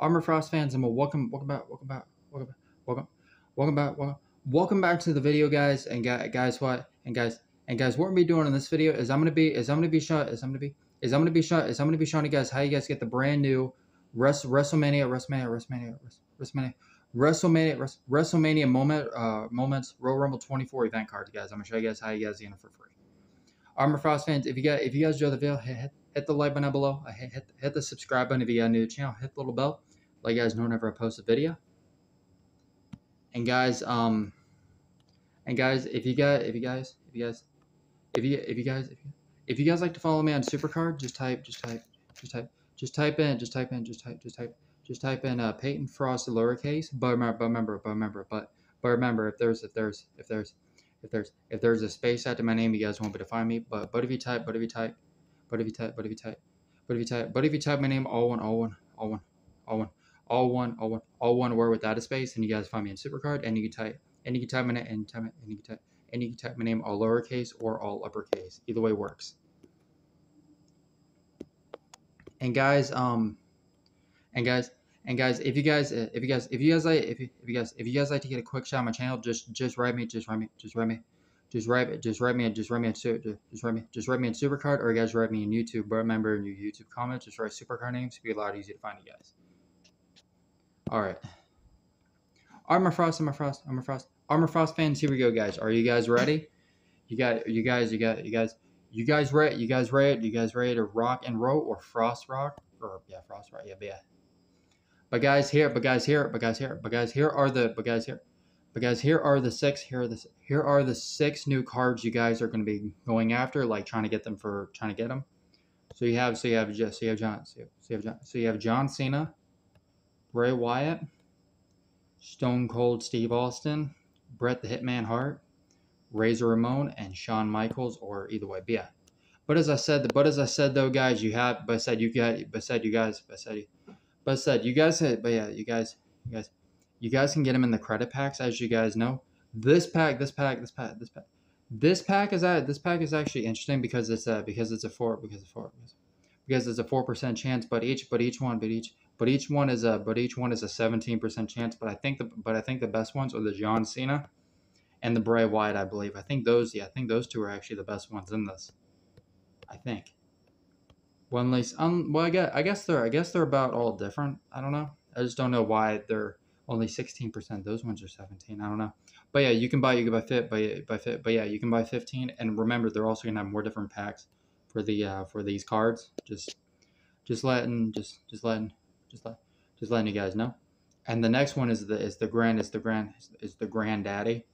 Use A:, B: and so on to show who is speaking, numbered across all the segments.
A: Armor Frost fans, and welcome, welcome back, welcome back, welcome back, welcome, welcome back, welcome, welcome back to the video, guys. And guys, guys, what? And guys, and guys, what we're gonna be doing in this video is I'm gonna be, is I'm gonna be shot, is I'm gonna be, is I'm gonna be shot, is I'm gonna be showing you guys how you guys get the brand new Wrest, WrestleMania, WrestleMania, WrestleMania, WrestleMania, WrestleMania, WrestleMania moment, uh, moments, Royal Rumble 24 event card, guys. I'm gonna show you guys how you guys get it for free. Armor Frost fans, if you guys, if you guys enjoy the video, hit, hit, hit the like button down below. Hit, hit, hit the subscribe button if you got new to the channel. Hit the little bell let you guys know whenever I post a video. And guys, um, and guys, if you guys, if you guys, if you guys, if you, if you guys, if you, if you guys like to follow me on Supercard, just type, just type, just type, just type in, just type in, just type, just type, just type in uh, Payton Frost lowercase. But remember, but remember, but remember, but but remember, if there's, if there's, if there's, if there's, if there's a space after my name, you guys won't be able to find me. But but if you type, but if you type, but if you type, but if you type, but if you type, but if you type my name, all one, all one, all one, all one all one, all one, all one word without a space, and you guys find me in Supercard, and you can type, and you can type my name, and type, and you can type, and you can type my name all lowercase or all uppercase. Either way works. And guys, um, and guys, and guys, if you guys, if you guys, if you guys like, if you, if you guys, if you guys like to get a quick shot on my channel, just, just write me, just write me, just write me, just write, just write me, just write me, just write me, just write me in Supercard, or you guys write me in YouTube. But remember, in your YouTube comments, just write Supercard names to be a lot easier to find you guys. All right. Armor Frost, Armor Frost, Armor Frost, Armor Frost fans. Here we go, guys. Are you guys ready? You got, you guys, you got, you guys, you guys ready? You guys ready? You guys ready to rock and roll or frost rock or yeah, frost rock? Yeah, but yeah. But guys, here, but guys, here, but guys, here, but guys, here are the, but guys, here, but guys, here are the six. Here are the, here are the six new cards you guys are going to be going after, like trying to get them for trying to get them. So you have, so you have, so you have John, so you have John, so you have John Cena. Bray Wyatt, Stone Cold Steve Austin, Bret the Hitman Hart, Razor Ramon, and Shawn Michaels, or either way. But yeah. But as I said, but as I said though, guys, you have. But I said you got. But I said you guys. But I said. But I said you guys. But yeah, you guys. You guys. You guys can get them in the credit packs, as you guys know. This pack. This pack. This pack. This pack. This pack is. This pack is actually interesting because it's a because it's a four because it's four because it's a four percent chance. But each but each one but each but each one is a but each one is a 17% chance. But I think the but I think the best ones are the John Cena and the Bray Wyatt, I believe. I think those yeah, I think those two are actually the best ones in this. I think. At least um well I guess I guess they're I guess they're about all different. I don't know. I just don't know why they're only 16%. Those ones are 17. I don't know. But yeah, you can buy you can buy fit by by fit. But yeah, you can buy 15 and remember they're also to have more different packs for the uh for these cards. Just just letting just just letting just let, just letting you guys know. And the next one is the is the grand is the grand is the granddaddy.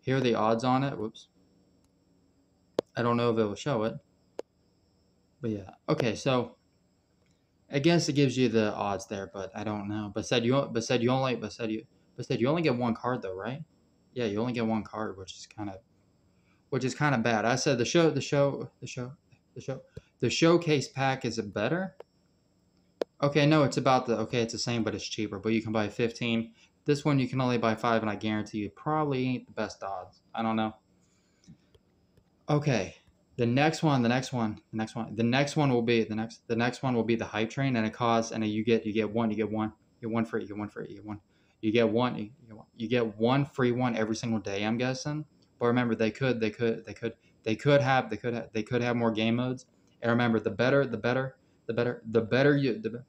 A: Here are the odds on it. Whoops. I don't know if it will show it. But yeah. Okay, so I guess it gives you the odds there, but I don't know. But said you but said you only but said you but said you only get one card though, right? Yeah, you only get one card, which is kind of which is kind of bad. I said the show the show the show the show the showcase pack is it better? Okay, no, it's about the, okay, it's the same, but it's cheaper. But you can buy 15. This one you can only buy 5, and I guarantee you probably ain't the best odds. I don't know. Okay, the next one, the next one, the next one, the next one will be the next, the next one will be the hype train, and it costs, and you get, you get one, you get one, you get one free, you get one free, you get one, you get one, you get one, you get one free one every single day. I'm guessing, but remember, they could, they could, they could, they could have, they could, have, they could have more game modes. And remember, the better, the better, the better the better you the,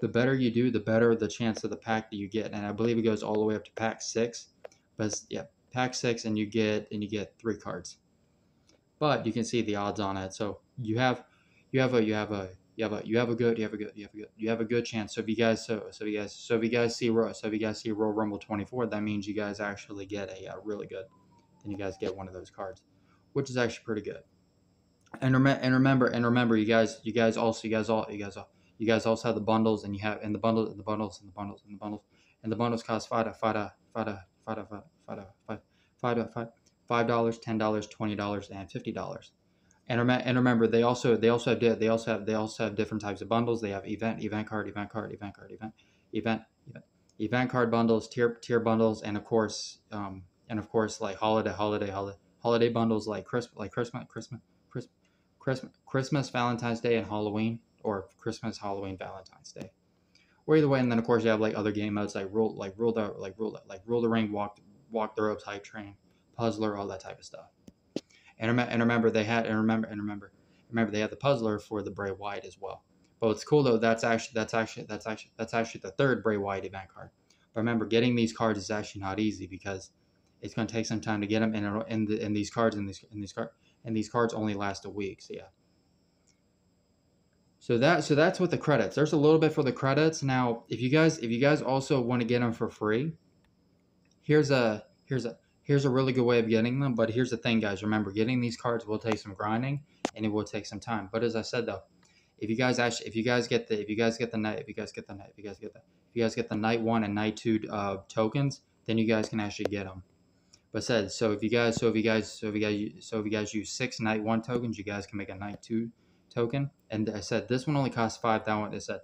A: the, better you do the better the chance of the pack that you get. And i believe it goes all the way up to pack six. But yeah pack six and you get and you get three cards. But you can see the odds on it. So you have you have a you have a you have a you have a good you have a good you have a good you have a good chance. So if you guys so so you guys so if you guys see so if you guys see Royal Rumble 24 that means you guys actually get a, a really good then you guys get one of those cards which is actually pretty good. And remember and remember and remember you guys you guys also you guys all you guys all you guys also have the bundles and you have and the bundles and the bundles and the bundles and the bundles and the bundles cost five five five five five five five five five dollars ten dollars twenty dollars and fifty dollars. And remember and remember they also they also have they also have they also have different types of bundles. They have event event card event card event card event event event event card bundles tier tier bundles and of course um and of course like holiday holiday holiday holiday bundles like christmas like christmas christmas christmas Christmas, Christmas, Valentine's Day, and Halloween, or Christmas, Halloween, Valentine's Day. or either way. And then of course you have like other game modes like rule like rule the like rule like rule the ring, walk walk the ropes, hype train, puzzler, all that type of stuff. And, rem- and remember they had and remember and remember remember they had the puzzler for the Bray Wyatt as well. But what's cool though, that's actually that's actually that's actually that's actually the third Bray Wyatt event card. But remember, getting these cards is actually not easy because it's going to take some time to get them, and and, the, and these cards and these and these cards and these cards only last a week. So yeah. So that so that's with the credits. There's a little bit for the credits. Now, if you guys if you guys also want to get them for free, here's a here's a here's a really good way of getting them. But here's the thing, guys. Remember, getting these cards will take some grinding and it will take some time. But as I said though, if you guys actually if you guys get the if you guys get the night if you guys get the night if you guys get the if you guys get the night one and night two uh, tokens, then you guys can actually get them. But said so if you guys so if you guys so if you guys so if you guys use six night one tokens, you guys can make a night two token. And I said this one only costs five. That one I said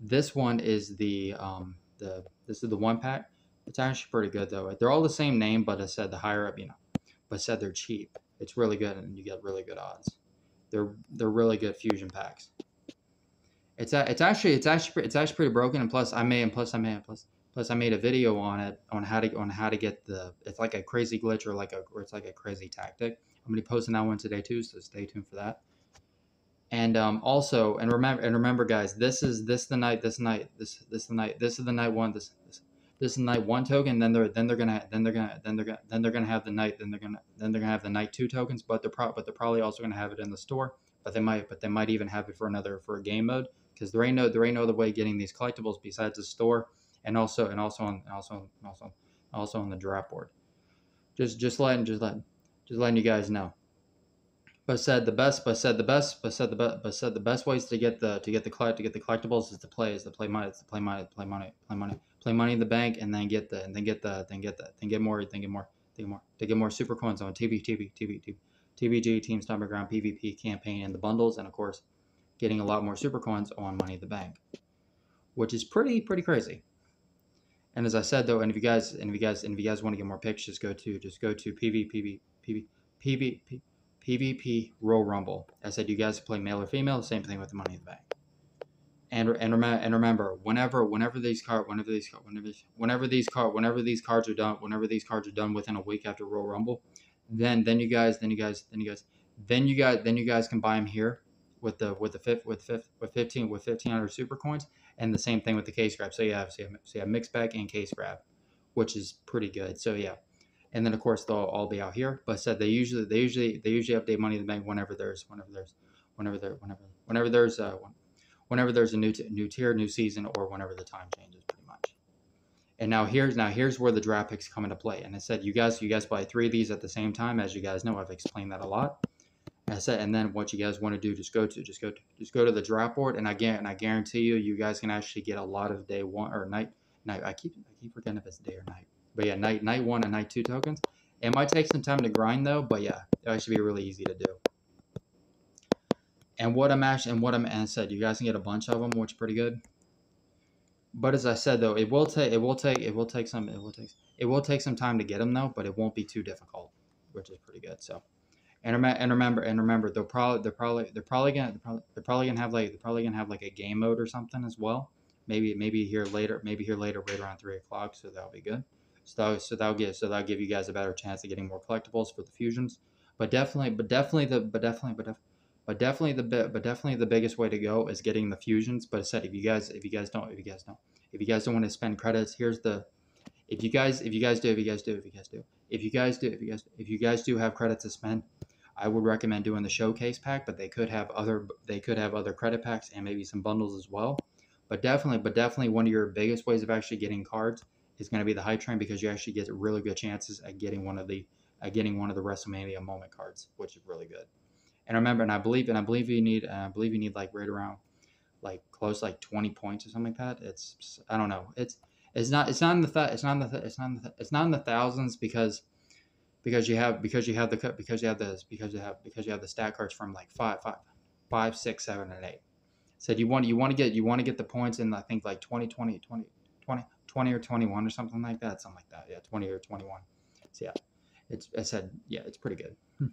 A: this one is the um the this is the one pack. It's actually pretty good though. They're all the same name, but I said the higher up, you know. But said they're cheap. It's really good and you get really good odds. They're they're really good fusion packs. It's a, it's actually it's actually it's actually pretty broken and plus I may and plus I may and plus plus I made a video on it on how to on how to get the it's like a crazy glitch or like a or it's like a crazy tactic. I'm gonna be posting that one today too, so stay tuned for that. And um, also, and remember, and remember, guys, this is this the night, this night, this this the night, this is the night one, this this this is night one token. Then they're then they're gonna then they're gonna then they're gonna then they're gonna have the night, then they're gonna then they're gonna have the night two tokens. But they're pro- but they're probably also gonna have it in the store. But they might but they might even have it for another for a game mode because there ain't no there ain't no other way getting these collectibles besides the store and also and also on also also also on the draft board. Just just letting just letting just letting you guys know but said the best but said the best but said the best but said the best ways to get the to get the collect to get the collectibles is to play is to play money is to play money play money play money play money in the bank and then get the and then get the then get the then get more then get more then get more to get more super coins on TV TV TV TV TBG Team Battleground PvP campaign and the bundles and of course getting a lot more super coins on Money in the Bank, which is pretty pretty crazy. And as I said though, and if you guys and if you guys and if you guys want to get more picks, just go to just go to PvPV PV PvP PvP Royal Rumble. I said you guys play male or female, same thing with the Money in the Bank. And and remember and remember whenever whenever these cards whenever these whenever whenever these card whenever these cards are done whenever these cards are done within a week after Royal Rumble, then then you guys then you guys then you guys then you guys then you guys can buy them here with the with the fifth with fifth with fifteen with fifteen hundred super coins and the same thing with the case grab. So you have so you have, so you have mixed bag and case grab, which is pretty good. So yeah and then of course they'll all be out here. But said they usually they usually they usually update Money in the Bank whenever there's whenever there's whenever there whenever whenever there's uh whenever there's a new t- new tier, new season, or whenever the time changes, pretty much. And now here's now here's where the draft picks come into play. And I said you guys you guys buy three of these at the same time, as you guys know, I've explained that a lot. And I said, and then what you guys want to do, just go to just go to just go to the draft board, and I and I guarantee you, you guys can actually get a lot of day one or night night. I keep I keep forgetting if it's day or night but yeah, night night one and night two tokens. It might take some time to grind though, but yeah, it actually be really easy to do. And what I'm actually and what I'm and said, you guys can get a bunch of them, which is pretty good. But as I said though, it will take it will take it will take some it will take it will take some time to get them though, but it won't be too difficult, which is pretty good. So, and and remember and remember they'll probably they're probably they're probably gonna they're probably, they're probably gonna have like they're probably gonna have like a game mode or something as well. Maybe maybe here later maybe here later right around three o'clock, so that'll be good. So that, so that'll give so that'll give you guys a better chance of getting more collectibles for the fusions. But definitely, but definitely the but definitely but. Def, but definitely the but definitely the biggest way to go is getting the fusions. But I said if you guys if you guys don't if you guys don't if you guys don't want to spend credits, here's the if you guys if you guys do if you guys do if you guys do if you guys do if you guys if you guys do have credits to spend, I would recommend doing the showcase pack. But they could have other they could have other credit packs and maybe some bundles as well. But definitely but definitely one of your biggest ways of actually getting cards is going to be the hype train because you actually get really good chances at getting one of the at getting one of the WrestleMania moment cards, which is really good. And remember, and I believe, and I believe you need, uh, I believe you need like right around, like close like twenty points or something like that. It's I don't know. It's it's not it's not in the th- it's not in the th- it's not in the th- it's not in the thousands because because you have because you have the because you have the because you have because you have the stat cards from like five five five six seven and eight. Said so you want you want to get you want to get the points in I think like 20 20 20 20 20 or 21 or something like that. Something like that. Yeah, 20 or 21. So yeah, it's I said yeah, it's pretty good. Hmm.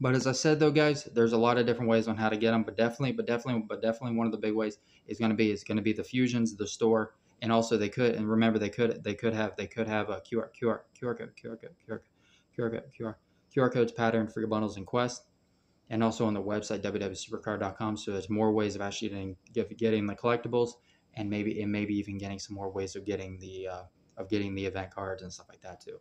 A: But as I said though, guys, there's a lot of different ways on how to get them. But definitely, but definitely, but definitely, one of the big ways is going to be is going to be the fusions, the store, and also they could and remember they could they could have they could have a QR QR QR code QR code QR QR code QR QR codes pattern for your bundles and Quest, and also on the website www.supercard.com. So there's more ways of actually getting getting the collectibles, and maybe and maybe even getting some more ways of getting the uh, of getting the event cards and stuff like that too.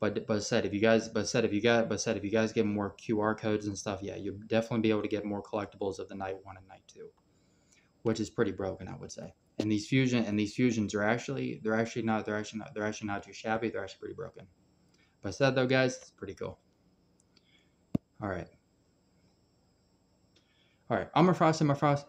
A: But but said if you guys but said if you got but said if you guys get more QR codes and stuff, yeah, you'll definitely be able to get more collectibles of the night one and night two, which is pretty broken, I would say. And these fusion and these fusions are actually they're actually not they're actually not they're actually not too shabby. They're actually pretty broken. But said though, guys, it's pretty cool. All right. All right, Frost, Armor Frost,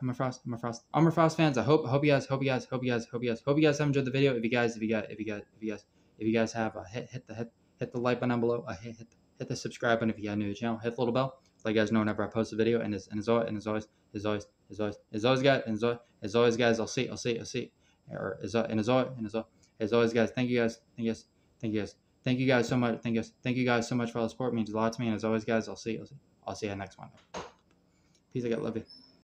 A: Armor Frost, fans. I hope, hope you guys, hope you guys, hope you guys, hope you guys, hope you guys have enjoyed the video. If you guys, if you guys, if you guys, if you guys, if you guys have, hit, hit the hit, hit the like button down below. Hit, hit, hit the subscribe button if you are new to the channel. Hit the little bell, let you guys know whenever I post a video. And as and as always, and as always, as always, as always, as always, guys, and as always, as always, guys, I'll see, I'll see, I'll see. Or as and as always, and as always, as always, guys, thank you guys, thank you guys, thank you guys, thank you guys so much, thank you guys, thank you guys so much for all the support. It means a lot to me. And as always, guys, I'll see, I'll see, I'll see you next one. Peace. I got love you.